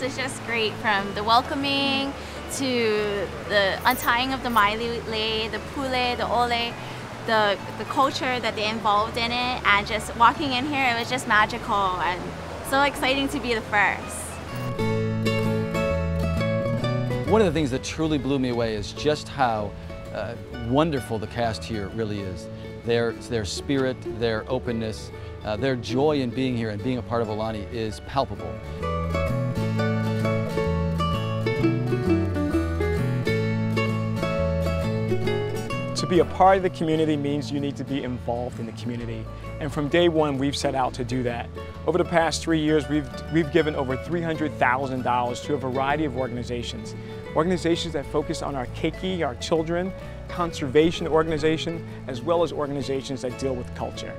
experience is just great from the welcoming to the untying of the maile lei, the pule, the oli, the, the culture that they involved in it, and just walking in here, it was just magical and so exciting to be the first. One of the things that truly blew me away is just how uh, wonderful the cast here really is. Their, their spirit, their openness, uh, their joy in being here and being a part of Aulani is palpable. To be a part of the community means you need to be involved in the community. And from day one, we've set out to do that. Over the past three years, we've, we've given over $300,000 to a variety of organizations. Organizations that focus on our keiki, our children, conservation organizations, as well as organizations that deal with culture.